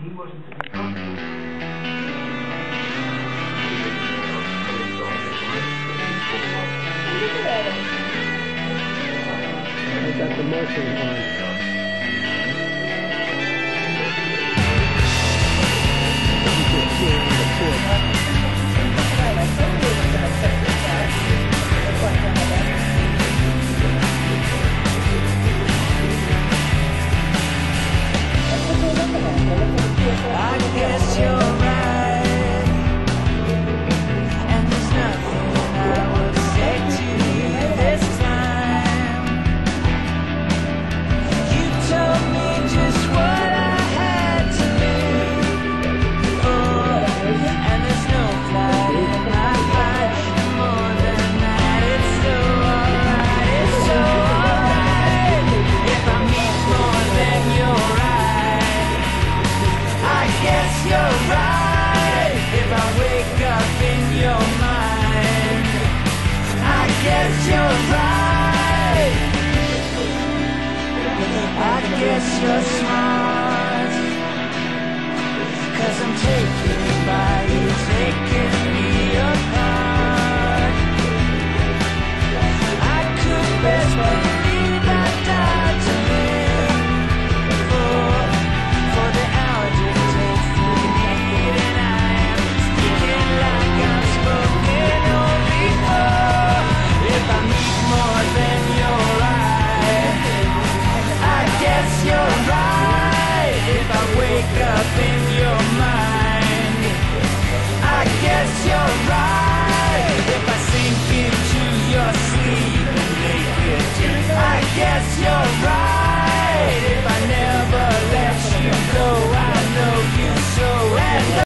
he wasn't to be trusted. Look at the marking on. guess you're right. I guess you're smart. Cause I'm taking